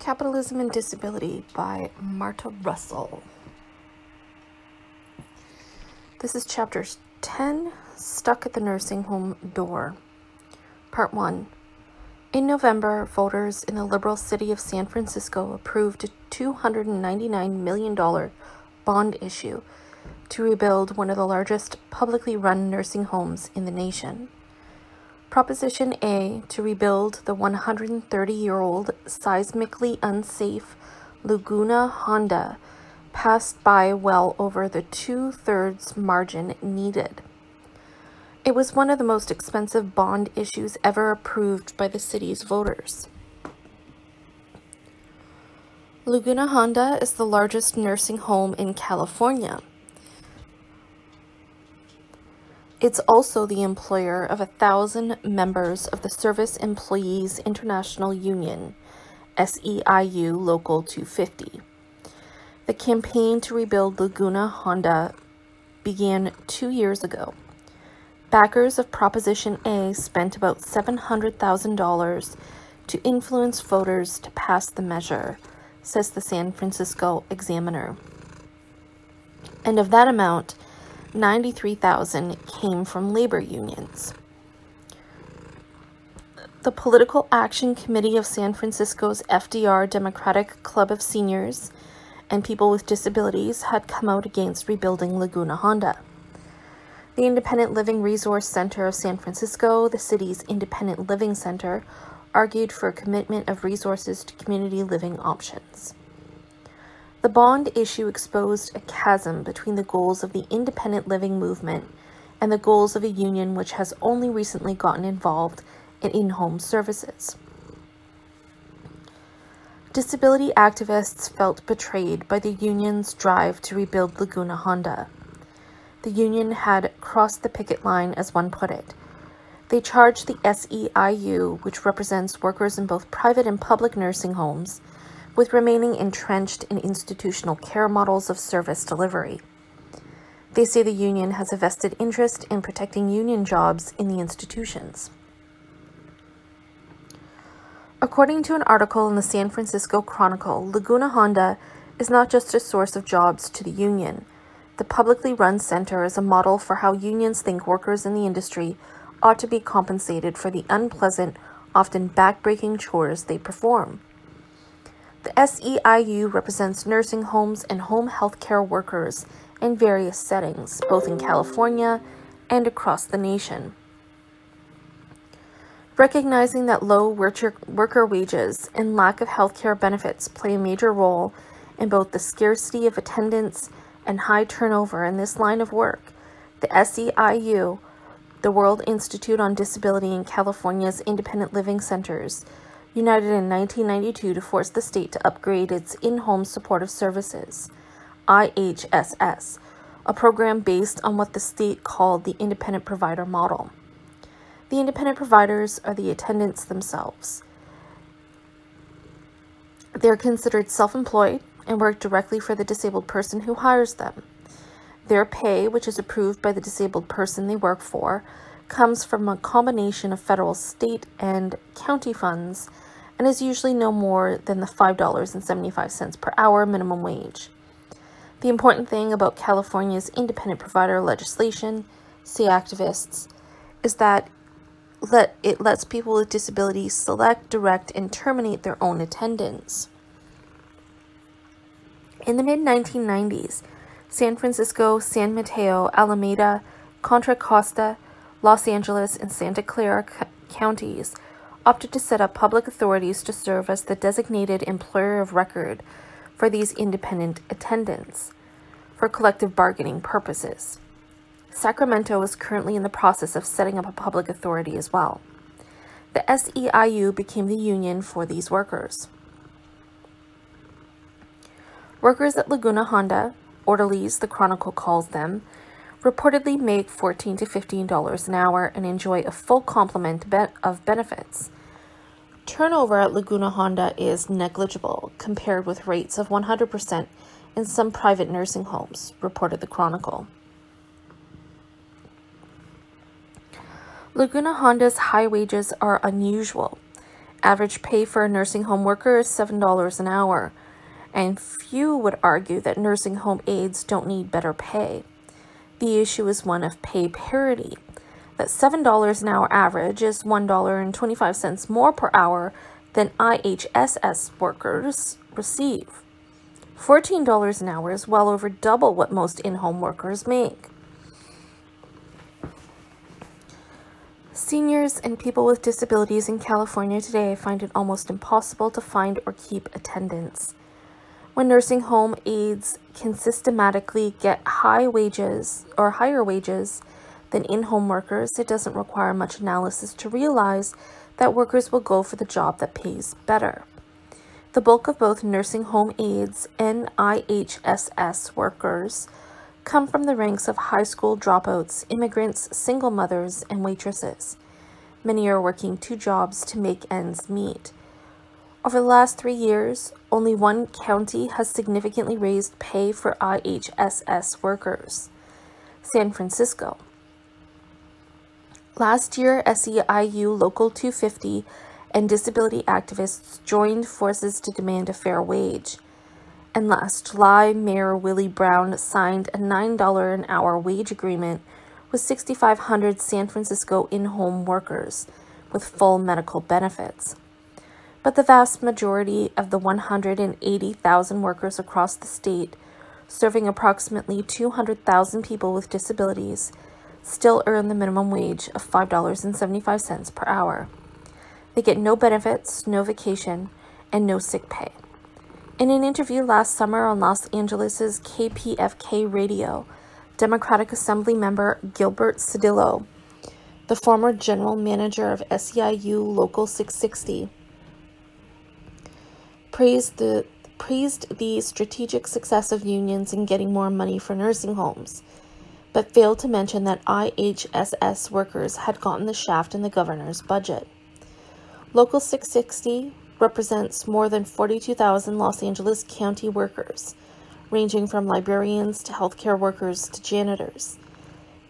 Capitalism and Disability by Marta Russell. This is chapter 10 Stuck at the Nursing Home Door. Part 1. In November, voters in the liberal city of San Francisco approved a $299 million bond issue to rebuild one of the largest publicly run nursing homes in the nation. Proposition A to rebuild the 130 year old seismically unsafe Laguna Honda passed by well over the two thirds margin needed. It was one of the most expensive bond issues ever approved by the city's voters. Laguna Honda is the largest nursing home in California. It's also the employer of a thousand members of the Service Employees International Union, SEIU Local 250. The campaign to rebuild Laguna Honda began two years ago. Backers of Proposition A spent about $700,000 to influence voters to pass the measure, says the San Francisco Examiner. And of that amount, 93,000 came from labor unions. The Political Action Committee of San Francisco's FDR Democratic Club of Seniors and people with disabilities had come out against rebuilding Laguna Honda. The Independent Living Resource Center of San Francisco, the city's Independent Living Center, argued for a commitment of resources to community living options. The bond issue exposed a chasm between the goals of the independent living movement and the goals of a union which has only recently gotten involved in in home services. Disability activists felt betrayed by the union's drive to rebuild Laguna Honda. The union had crossed the picket line, as one put it. They charged the SEIU, which represents workers in both private and public nursing homes, with remaining entrenched in institutional care models of service delivery. They say the union has a vested interest in protecting union jobs in the institutions. According to an article in the San Francisco Chronicle, Laguna Honda is not just a source of jobs to the union. The publicly run center is a model for how unions think workers in the industry ought to be compensated for the unpleasant, often backbreaking chores they perform. The SEIU represents nursing homes and home health care workers in various settings, both in California and across the nation. Recognizing that low worker wages and lack of health care benefits play a major role in both the scarcity of attendance and high turnover in this line of work, the SEIU, the World Institute on Disability and California's Independent Living Centers, united in 1992 to force the state to upgrade its in home supportive services, IHSS, a program based on what the state called the independent provider model. The independent providers are the attendants themselves. They're considered self employed and work directly for the disabled person who hires them. Their pay, which is approved by the disabled person they work for, comes from a combination of federal, state, and county funds and is usually no more than the $5.75 per hour minimum wage. The important thing about California's independent provider legislation, say activists, is that let, it lets people with disabilities select, direct, and terminate their own attendants. In the mid 1990s, San Francisco, San Mateo, Alameda, Contra Costa, Los Angeles, and Santa Clara counties opted to set up public authorities to serve as the designated employer of record for these independent attendants for collective bargaining purposes. Sacramento is currently in the process of setting up a public authority as well. The SEIU became the union for these workers. Workers at Laguna Honda, orderlies, the Chronicle calls them, reportedly make 14 to $15 an hour and enjoy a full complement of benefits. Turnover at Laguna Honda is negligible compared with rates of 100% in some private nursing homes, reported the Chronicle. Laguna Honda's high wages are unusual. Average pay for a nursing home worker is $7 an hour, and few would argue that nursing home aides don't need better pay. The issue is one of pay parity. That $7 an hour average is $1.25 more per hour than IHSS workers receive. $14 an hour is well over double what most in home workers make. Seniors and people with disabilities in California today find it almost impossible to find or keep attendance. When nursing home aides can systematically get high wages or higher wages than in home workers, it doesn't require much analysis to realize that workers will go for the job that pays better. The bulk of both nursing home aides and IHSS workers come from the ranks of high school dropouts, immigrants, single mothers, and waitresses. Many are working two jobs to make ends meet. Over the last three years, only one county has significantly raised pay for IHSS workers San Francisco. Last year, SEIU Local 250 and disability activists joined forces to demand a fair wage. And last July, Mayor Willie Brown signed a $9 an hour wage agreement with 6,500 San Francisco in home workers with full medical benefits. But the vast majority of the 180,000 workers across the state, serving approximately 200,000 people with disabilities, still earn the minimum wage of $5.75 per hour. They get no benefits, no vacation, and no sick pay. In an interview last summer on Los Angeles' KPFK radio, Democratic Assembly member Gilbert Cedillo, the former general manager of SEIU Local 660, praised the praised the strategic success of unions in getting more money for nursing homes but failed to mention that IHSS workers had gotten the shaft in the governor's budget. Local 660 represents more than 42,000 Los Angeles County workers, ranging from librarians to healthcare workers to janitors.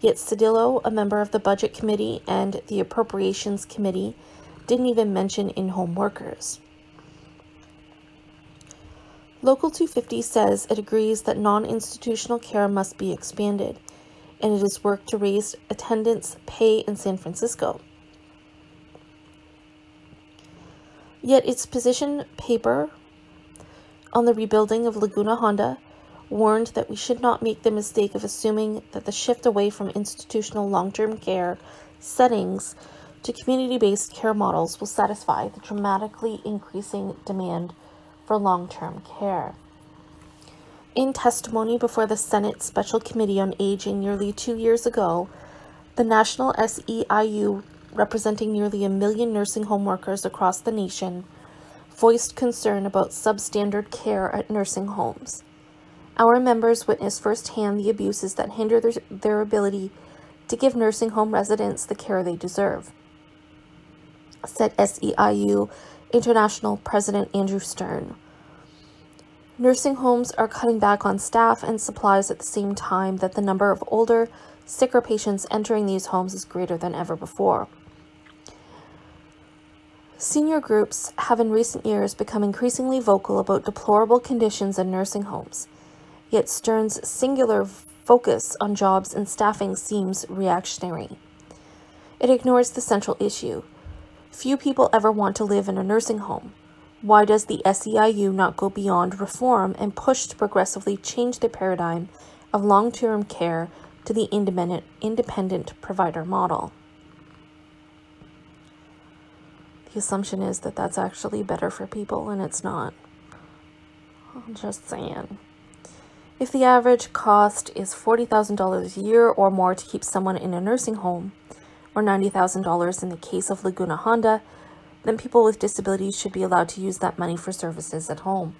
Yet Cedillo, a member of the Budget Committee and the Appropriations Committee, didn't even mention in home workers. Local 250 says it agrees that non institutional care must be expanded and it has worked to raise attendance pay in San Francisco. Yet its position paper on the rebuilding of Laguna Honda warned that we should not make the mistake of assuming that the shift away from institutional long term care settings to community based care models will satisfy the dramatically increasing demand for long term care. In testimony before the Senate Special Committee on Aging nearly two years ago, the National SEIU, representing nearly a million nursing home workers across the nation, voiced concern about substandard care at nursing homes. Our members witnessed firsthand the abuses that hinder their, their ability to give nursing home residents the care they deserve, said SEIU International President Andrew Stern. Nursing homes are cutting back on staff and supplies at the same time that the number of older, sicker patients entering these homes is greater than ever before. Senior groups have in recent years become increasingly vocal about deplorable conditions in nursing homes, yet Stern's singular focus on jobs and staffing seems reactionary. It ignores the central issue. Few people ever want to live in a nursing home. Why does the SEIU not go beyond reform and push to progressively change the paradigm of long term care to the independent, independent provider model? The assumption is that that's actually better for people, and it's not. I'm just saying. If the average cost is $40,000 a year or more to keep someone in a nursing home, or $90,000 in the case of Laguna Honda, then people with disabilities should be allowed to use that money for services at home.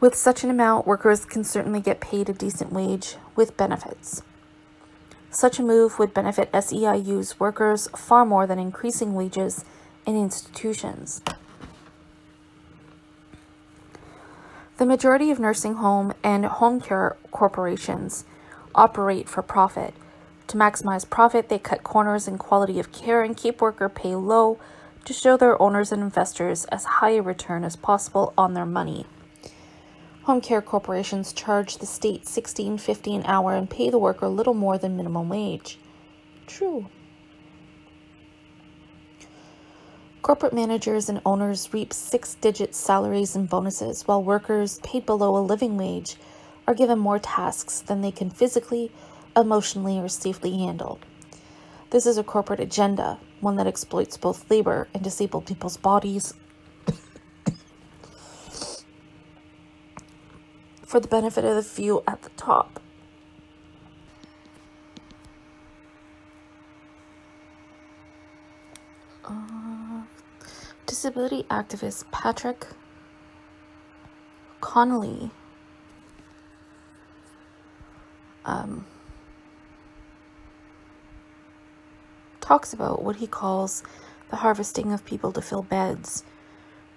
with such an amount, workers can certainly get paid a decent wage with benefits. Such a move would benefit SEIU's workers far more than increasing wages in institutions. The majority of nursing home and home care corporations operate for profit To maximize profit, they cut corners in quality of care and keep worker pay low to show their owners and investors as high a return as possible on their money. Home care corporations charge the state $16.50 an hour and pay the worker little more than minimum wage. True. Corporate managers and owners reap six digit salaries and bonuses, while workers paid below a living wage are given more tasks than they can physically, emotionally, or safely handle. This is a corporate agenda, one that exploits both labor and disabled people's bodies for the benefit of the few at the top. Uh, disability activist Patrick Connolly um, talks about what he calls the harvesting of people to fill beds.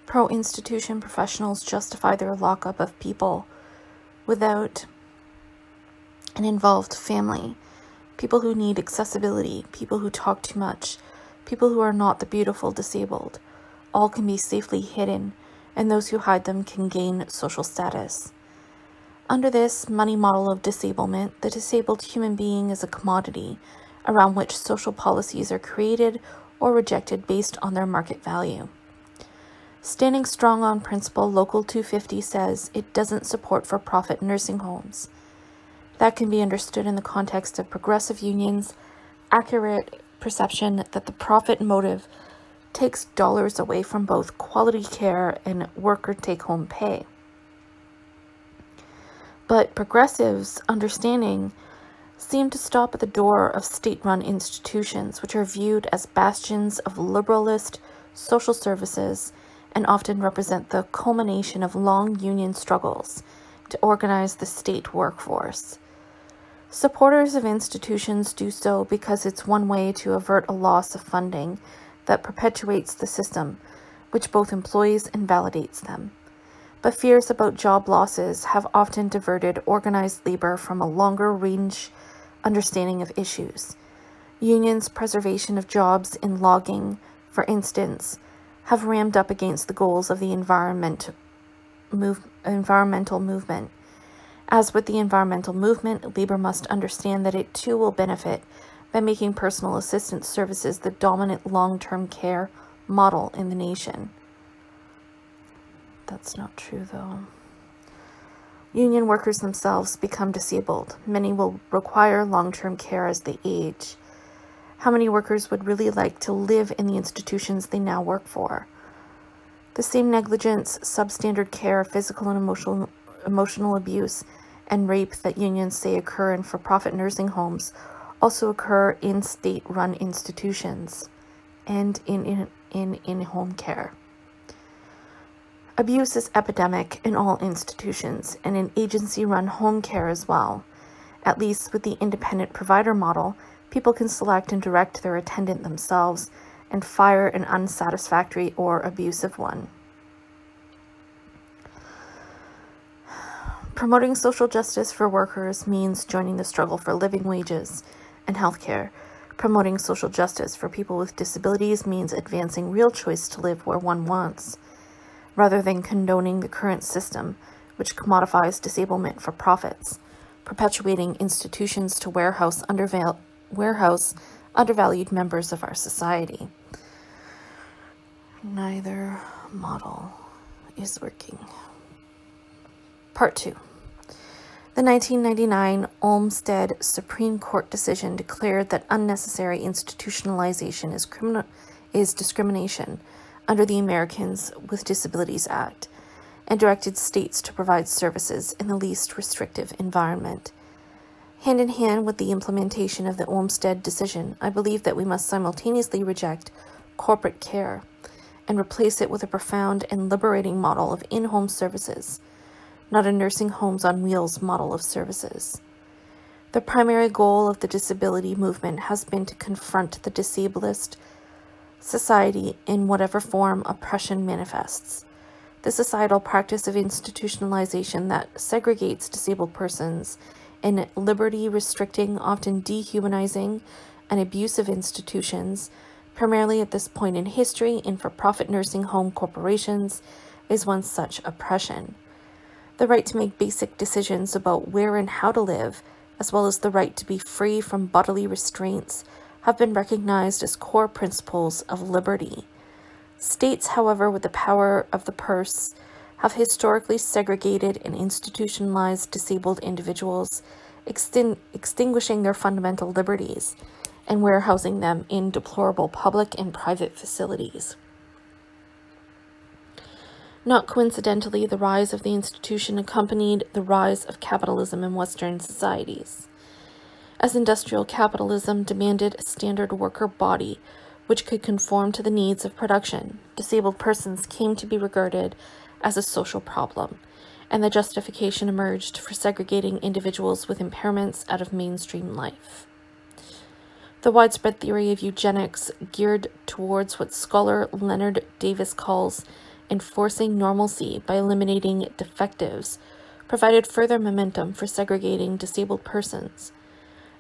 Pro institution professionals justify their lockup of people without an involved family, people who need accessibility, people who talk too much, people who are not the beautiful disabled all can be safely hidden, and those who hide them can gain social status. Under this money model of disablement, the disabled human being is a commodity around which social policies are created or rejected based on their market value. Standing strong on principle, Local 250 says it doesn't support for profit nursing homes. That can be understood in the context of progressive unions' accurate perception that the profit motive takes dollars away from both quality care and worker take home pay. But progressives' understanding seem to stop at the door of state run institutions, which are viewed as bastions of liberalist social services and often represent the culmination of long union struggles to organize the state workforce. Supporters of institutions do so because it's one way to avert a loss of funding that perpetuates the system, which both employs and validates them. But fears about job losses have often diverted organized labor from a longer range understanding of issues. Unions' preservation of jobs in logging, for instance, have rammed up against the goals of the environment move, environmental movement. As with the environmental movement, labor must understand that it too will benefit by making personal assistance services the dominant long term care model in the nation. That's not true, though. Union workers themselves become disabled. Many will require long term care as they age. How many workers would really like to live in the institutions they now work for? The same negligence, substandard care, physical and emotional, emotional abuse, and rape that unions say occur in for profit nursing homes also occur in state run institutions and in, in, in, in home care. Abuse is epidemic in all institutions and in agency run home care as well. At least with the independent provider model, people can select and direct their attendant themselves and fire an unsatisfactory or abusive one. Promoting social justice for workers means joining the struggle for living wages and healthcare. Promoting social justice for people with disabilities means advancing real choice to live where one wants, rather than condoning the current system, which commodifies disablement for profits, perpetuating institutions to warehouse, underval- warehouse undervalued members of our society. Neither model is working. Part 2. The 1999 Olmstead Supreme Court decision declared that unnecessary institutionalization is, criminal, is discrimination under the Americans with Disabilities Act and directed states to provide services in the least restrictive environment. Hand in hand with the implementation of the Olmstead decision, I believe that we must simultaneously reject corporate care and replace it with a profound and liberating model of in home services not a nursing homes on wheels model of services. The primary goal of the disability movement has been to confront the disablist society in whatever form oppression manifests. The societal practice of institutionalization that segregates disabled persons in liberty restricting, often dehumanizing, and abusive institutions, primarily at this point in history in for profit nursing home corporations, is one such oppression. The right to make basic decisions about where and how to live, as well as the right to be free from bodily restraints, have been recognized as core principles of liberty. States, however, with the power of the purse, have historically segregated and institutionalized disabled individuals, extin- extinguishing their fundamental liberties and warehousing them in deplorable public and private facilities. Not coincidentally, the rise of the institution accompanied the rise of capitalism in Western societies. As industrial capitalism demanded a standard worker body which could conform to the needs of production, disabled persons came to be regarded as a social problem, and the justification emerged for segregating individuals with impairments out of mainstream life. The widespread theory of eugenics, geared towards what scholar Lennard Davis calls enforcing normalcy by eliminating defectives, provided further momentum for segregating disabled persons.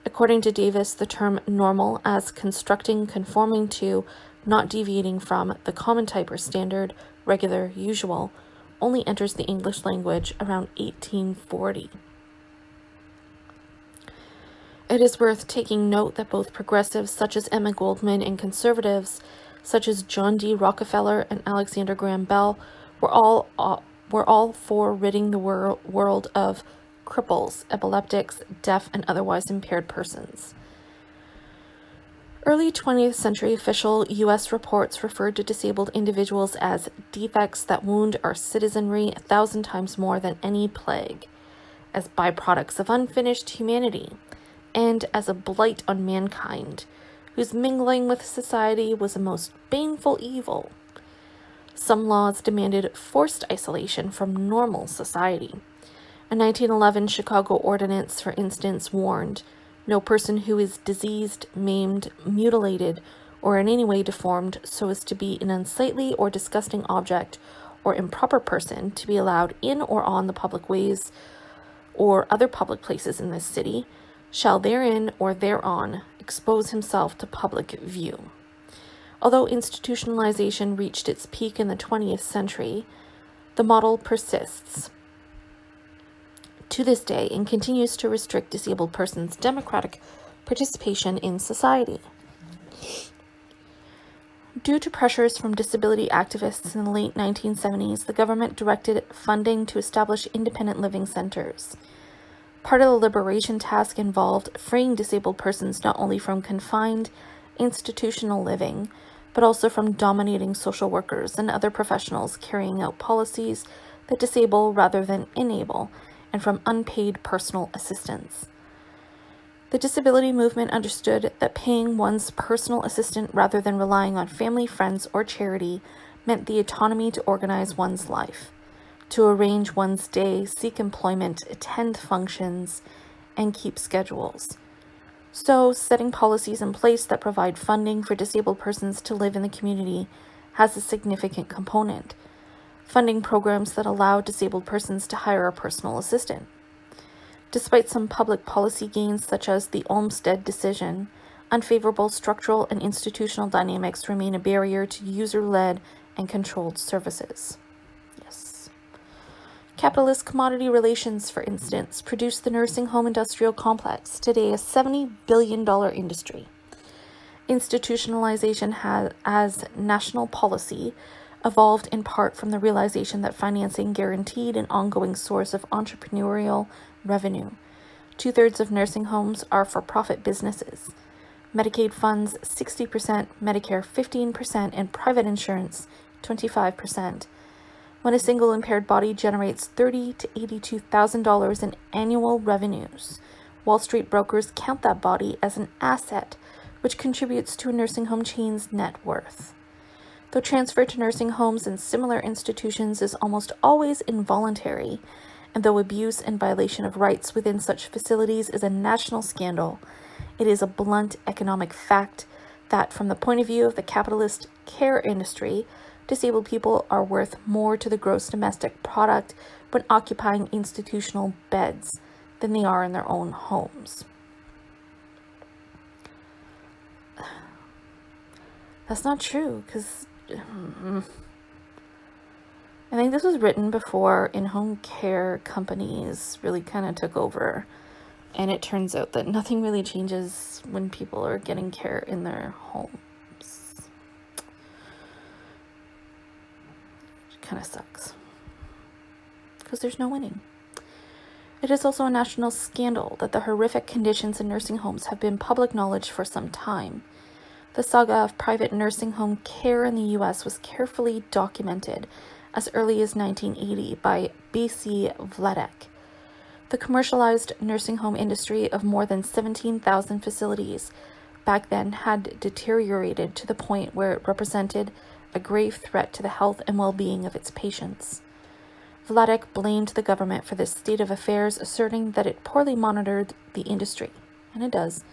According to Davis, the term normal as constructing, conforming to, not deviating from the common type or standard, regular, usual, only enters the English language around 1840. It is worth taking note that both progressives such as Emma Goldman and conservatives such as John D. Rockefeller and Alexander Graham Bell were all uh, were all for ridding the wor- world of cripples, epileptics, deaf, and otherwise impaired persons. Early 20th century official U.S. reports referred to disabled individuals as defects that wound our citizenry a thousand times more than any plague, as byproducts of unfinished humanity, and as a blight on mankind, whose mingling with society was a most baneful evil. Some laws demanded forced isolation from normal society. A 1911 Chicago ordinance, for instance, warned no person who is diseased, maimed, mutilated, or in any way deformed so as to be an unsightly or disgusting object or improper person to be allowed in or on the public ways or other public places in this city shall therein or thereon expose himself to public view. Although institutionalization reached its peak in the 20th century, the model persists to this day and continues to restrict disabled persons' democratic participation in society. Due to pressures from disability activists in the late 1970s, the government directed funding to establish independent living centers. Part of the liberation task involved freeing disabled persons not only from confined institutional living, but also from dominating social workers and other professionals carrying out policies that disable rather than enable, and from unpaid personal assistance. The disability movement understood that paying one's personal assistant rather than relying on family, friends, or charity meant the autonomy to organize one's life to arrange one's day, seek employment, attend functions, and keep schedules. So, setting policies in place that provide funding for disabled persons to live in the community has a significant component. Funding programs that allow disabled persons to hire a personal assistant. Despite some public policy gains, such as the Olmstead decision, unfavorable structural and institutional dynamics remain a barrier to user led and controlled services. Yes. Capitalist commodity relations, for instance, produce the nursing home industrial complex, today a $70 billion industry. Institutionalization has, as national policy evolved in part from the realization that financing guaranteed an ongoing source of entrepreneurial revenue. Two thirds of nursing homes are for profit businesses. Medicaid funds 60%, Medicare 15%, and private insurance 25% when a single impaired body generates thirty to eighty-two thousand dollars in annual revenues. Wall Street brokers count that body as an asset, which contributes to a nursing home chain's net worth. Though transfer to nursing homes and similar institutions is almost always involuntary, and though abuse and violation of rights within such facilities is a national scandal, it is a blunt economic fact that, from the point of view of the capitalist care industry, disabled people are worth more to the gross domestic product when occupying institutional beds than they are in their own homes. That's not true because. I think this was written before in home care companies really kind of took over. And it turns out that nothing really changes when people are getting care in their homes. It Kind of sucks. Because there's no winning. It is also a national scandal that the horrific conditions in nursing homes have been public knowledge for some time. The saga of private nursing home care in the US was carefully documented as early as 1980 by B.C. Vladeck. The commercialized nursing home industry of more than 17,000 facilities back then had deteriorated to the point where it represented a grave threat to the health and well being of its patients. Vladeck blamed the government for this state of affairs, asserting that it poorly monitored the industry, and it does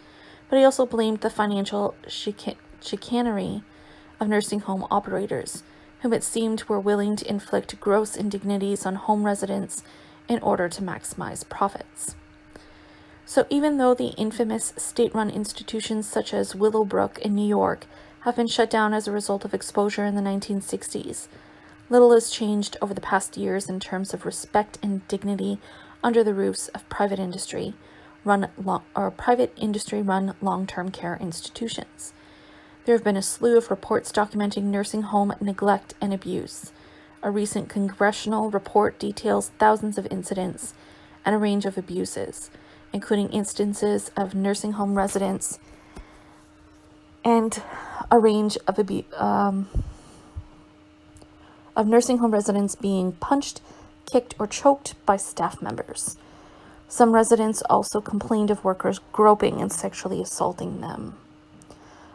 but he also blamed the financial chicanery of nursing home operators, whom it seemed were willing to inflict gross indignities on home residents in order to maximize profits. So, even though the infamous state run institutions such as Willowbrook in New York have been shut down as a result of exposure in the 1960s, little has changed over the past years in terms of respect and dignity under the roofs of private industry run long, or private industry run long-term care institutions. There have been a slew of reports documenting nursing home neglect and abuse. A recent congressional report details thousands of incidents and a range of abuses, including instances of nursing home residents and a range of abu- um, of nursing home residents being punched, kicked, or choked by staff members. Some residents also complained of workers groping and sexually assaulting them.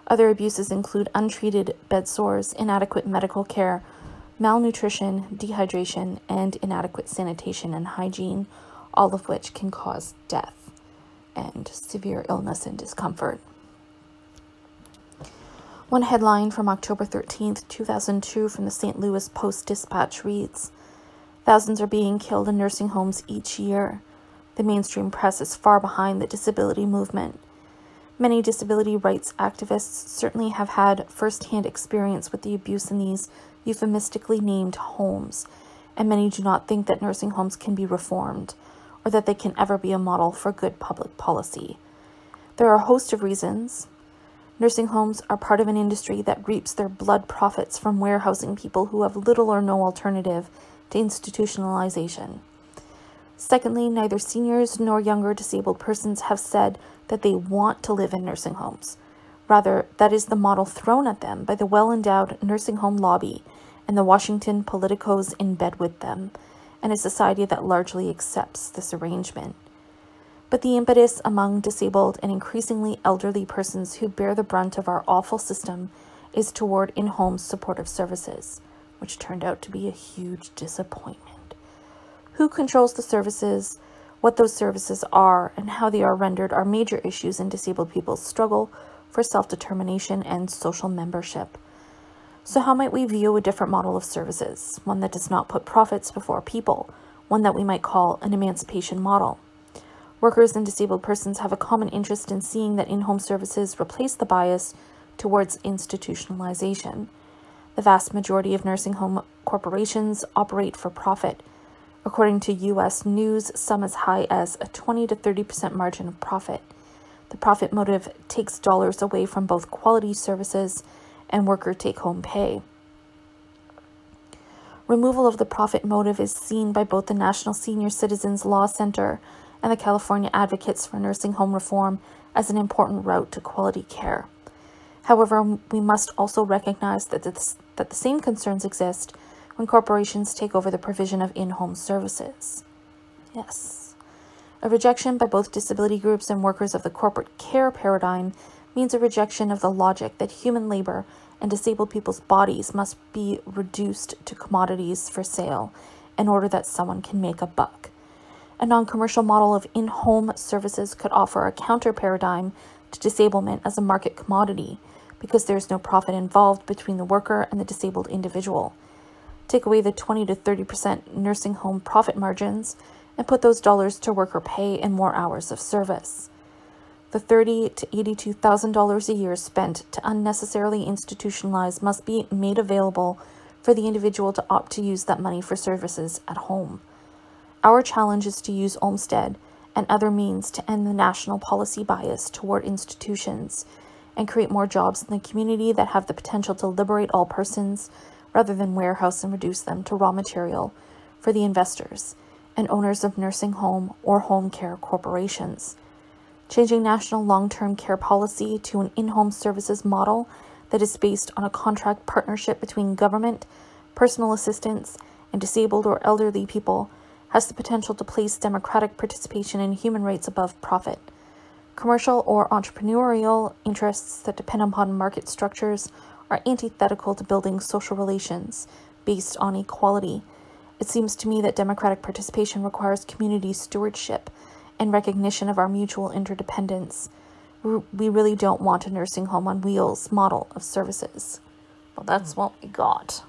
Other abuses include untreated bed sores, inadequate medical care, malnutrition, dehydration, and inadequate sanitation and hygiene, all of which can cause death and severe illness and discomfort. One headline from October 13, 2002, from the St. Louis Post Dispatch reads Thousands are being killed in nursing homes each year. The mainstream press is far behind the disability movement. Many disability rights activists certainly have had firsthand experience with the abuse in these euphemistically named homes, and many do not think that nursing homes can be reformed or that they can ever be a model for good public policy. There are a host of reasons. Nursing homes are part of an industry that reaps their blood profits from warehousing people who have little or no alternative to institutionalization. Secondly, neither seniors nor younger disabled persons have said that they want to live in nursing homes. Rather, that is the model thrown at them by the well endowed nursing home lobby and the Washington politicos in bed with them, and a society that largely accepts this arrangement. But the impetus among disabled and increasingly elderly persons who bear the brunt of our awful system is toward in home supportive services, which turned out to be a huge disappointment who controls the services, what those services are, and how they are rendered are major issues in disabled people's struggle for self determination and social membership. So, how might we view a different model of services, one that does not put profits before people, one that we might call an emancipation model? Workers and disabled persons have a common interest in seeing that in home services replace the bias towards institutionalization. The vast majority of nursing home corporations operate for profit According to US News, some as high as a 20 to 30% margin of profit. The profit motive takes dollars away from both quality services and worker take home pay. Removal of the profit motive is seen by both the National Senior Citizens Law Center and the California Advocates for Nursing Home Reform as an important route to quality care. However, we must also recognize that, this, that the same concerns exist when corporations take over the provision of in home services. Yes. A rejection by both disability groups and workers of the corporate care paradigm means a rejection of the logic that human labor and disabled people's bodies must be reduced to commodities for sale in order that someone can make a buck. A non commercial model of in home services could offer a counter paradigm to disablement as a market commodity because there is no profit involved between the worker and the disabled individual take away the 20 to 30% nursing home profit margins, and put those dollars to worker pay and more hours of service. The thirty to eighty-two thousand dollars a year spent to unnecessarily institutionalize must be made available for the individual to opt to use that money for services at home. Our challenge is to use Olmstead and other means to end the national policy bias toward institutions and create more jobs in the community that have the potential to liberate all persons rather than warehouse and reduce them to raw material for the investors and owners of nursing home or home care corporations. Changing national long term care policy to an in home services model that is based on a contract partnership between government, personal assistants, and disabled or elderly people has the potential to place democratic participation in human rights above profit. Commercial or entrepreneurial interests that depend upon market structures are antithetical to building social relations based on equality. It seems to me that democratic participation requires community stewardship and recognition of our mutual interdependence. We really don't want a nursing home on wheels model of services. Well, that's mm. what we got.